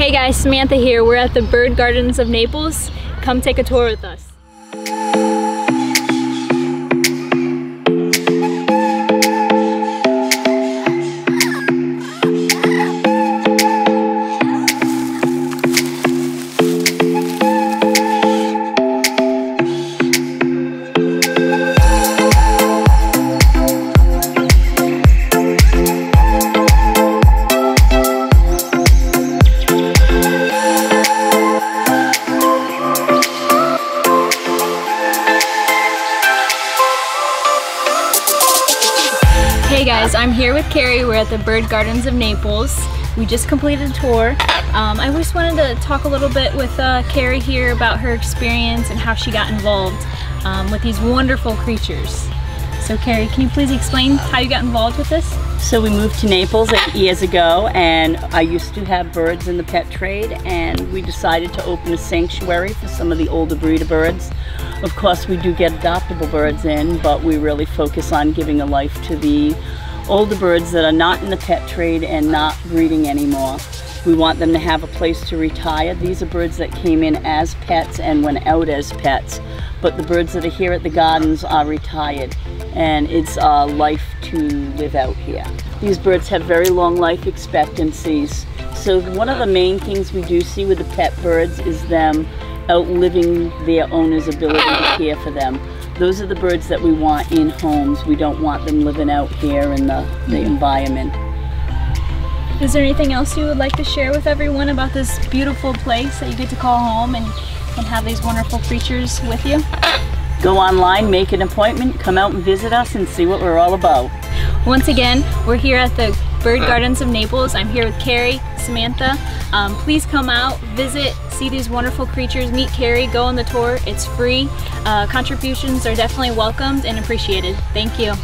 Hey guys, Samantha here. We're at the Bird Gardens of Naples. Come take a tour with us. Guys, I'm here with Carrie. We're at the Bird Gardens of Naples. We just completed a tour. Um, I just wanted to talk a little bit with uh, Carrie here about her experience and how she got involved um, with these wonderful creatures. So Carrie, can you please explain how you got involved with this? So we moved to Naples years ago and I used to have birds in the pet trade and we decided to open a sanctuary for some of the older breeder birds. Of course we do get adoptable birds in but we really focus on giving a life to the older birds that are not in the pet trade and not breeding anymore. We want them to have a place to retire. These are birds that came in as pets and went out as pets but the birds that are here at the gardens are retired and it's a life to live out here. These birds have very long life expectancies. So one of the main things we do see with the pet birds is them outliving their owner's ability to care for them. Those are the birds that we want in homes. We don't want them living out here in the, the environment. Is there anything else you would like to share with everyone about this beautiful place that you get to call home and, and have these wonderful creatures with you? Go online, make an appointment, come out and visit us and see what we're all about. Once again, we're here at the Bird Gardens of Naples. I'm here with Carrie, Samantha. Um, please come out, visit, see these wonderful creatures, meet Carrie, go on the tour. It's free. Uh, contributions are definitely welcomed and appreciated. Thank you.